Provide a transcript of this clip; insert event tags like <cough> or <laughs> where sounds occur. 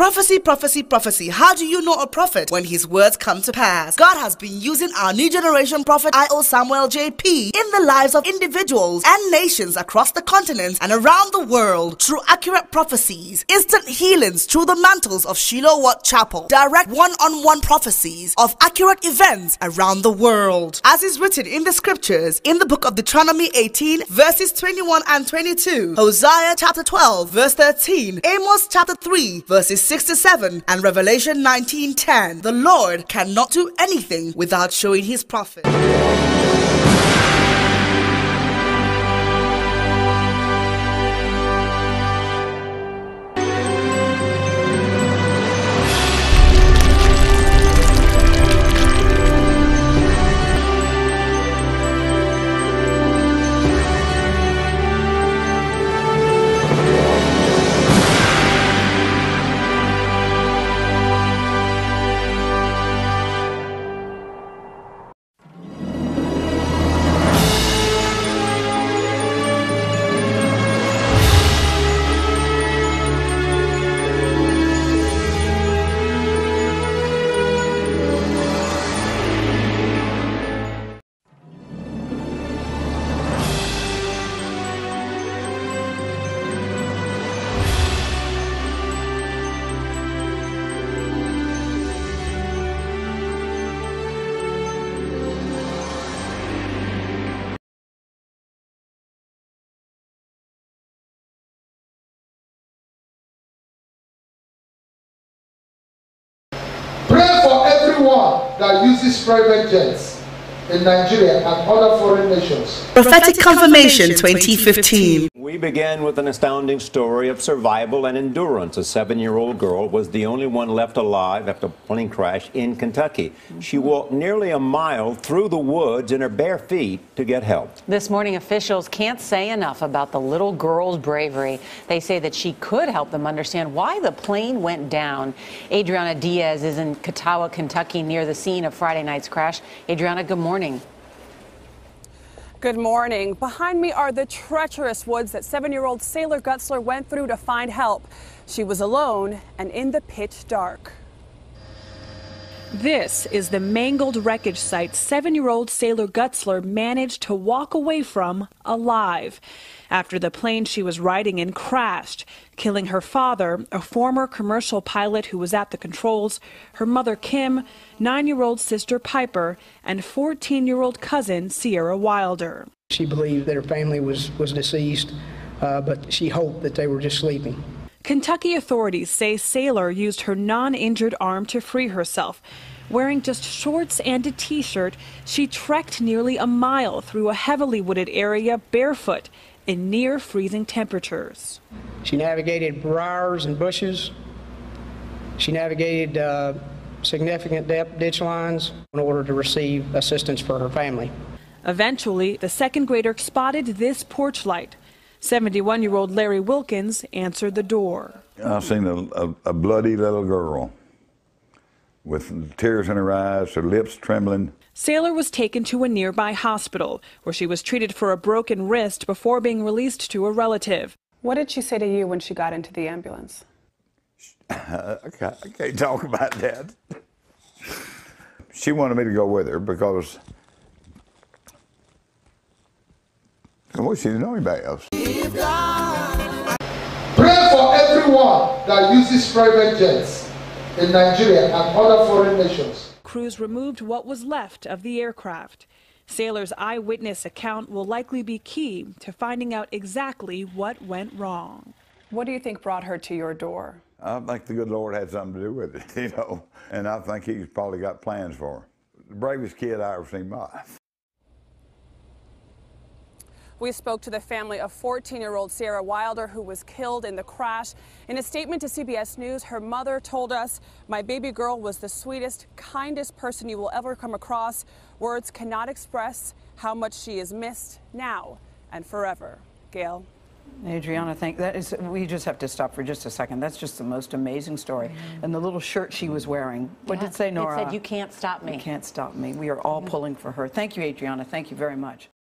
Prophecy, prophecy, prophecy. How do you know a prophet when his words come to pass? God has been using our new generation prophet I.O. Samuel JP in the lives of individuals and nations across the continent and around the world through accurate prophecies, instant healings through the mantles of Shiloh Word Chapel, direct one-on-one prophecies of accurate events around the world. As is written in the scriptures in the book of Deuteronomy 18 verses 21 and 22, Hosea chapter 12 verse 13, Amos chapter 3 verses 6 to 7 and Revelation 19:10. The Lord cannot do anything without showing his prophet. For everyone that uses private jets in Nigeria and other foreign nations. Prophetic Confirmation 2015. We begin with an astounding story of survival and endurance. A seven year old girl was the only one left alive after a plane crash in Kentucky. She mm-hmm. walked nearly a mile through the woods in her bare feet to get help. This morning, officials can't say enough about the little girl's bravery. They say that she could help them understand why the plane went down. Adriana Diaz is in Kuttawa, Kentucky, near the scene of Friday night's crash. Adriana, good morning. Good morning. Behind me are the treacherous woods that seven year old Sailor Gutzler went through to find help. She was alone and in the pitch dark. This is the mangled wreckage site seven year old Sailor Gutzler managed to walk away from alive after the plane she was riding in crashed, killing her father, a former commercial pilot who was at the controls, her mother Kim, nine year old sister Piper, and 14 year old cousin Sierra Wilder. She believed that her family was, was deceased, uh, but she hoped that they were just sleeping. Kentucky authorities say Sailor used her non injured arm to free herself. Wearing just shorts and a t shirt, she trekked nearly a mile through a heavily wooded area barefoot in near freezing temperatures. She navigated briars and bushes. She navigated uh, significant depth ditch lines in order to receive assistance for her family. Eventually, the second grader spotted this porch light. 71 year old Larry Wilkins answered the door. I seen a, a, a, bloody little girl with tears in her eyes, her lips trembling. Sailor was taken to a nearby hospital where she was treated for a broken wrist before being released to a relative. What did she say to you when she got into the ambulance? <laughs> I, can't, I can't talk about that. She wanted me to go with her because well, she didn't know anybody else. Pray for everyone that uses private jets in Nigeria and other foreign nations. Crews removed what was left of the aircraft. Sailor's eyewitness account will likely be key to finding out exactly what went wrong. What do you think brought her to your door? I think the good Lord had something to do with it, <laughs> you know, and I think He's probably got plans for her. The bravest kid I ever seen in my life. We spoke to the family of 14 year old Sierra Wilder, who was killed in the crash. In a statement to CBS News, her mother told us, My baby girl was the sweetest, kindest person you will ever come across. Words cannot express how much she is missed now and forever. Gail. Adriana, thank that is we just have to stop for just a second. That's just the most amazing story. Mm-hmm. And the little shirt she was wearing. What yeah, did it say, Nora? It said you can't stop me. You can't stop me. We are all pulling for her. Thank you, Adriana. Thank you very much.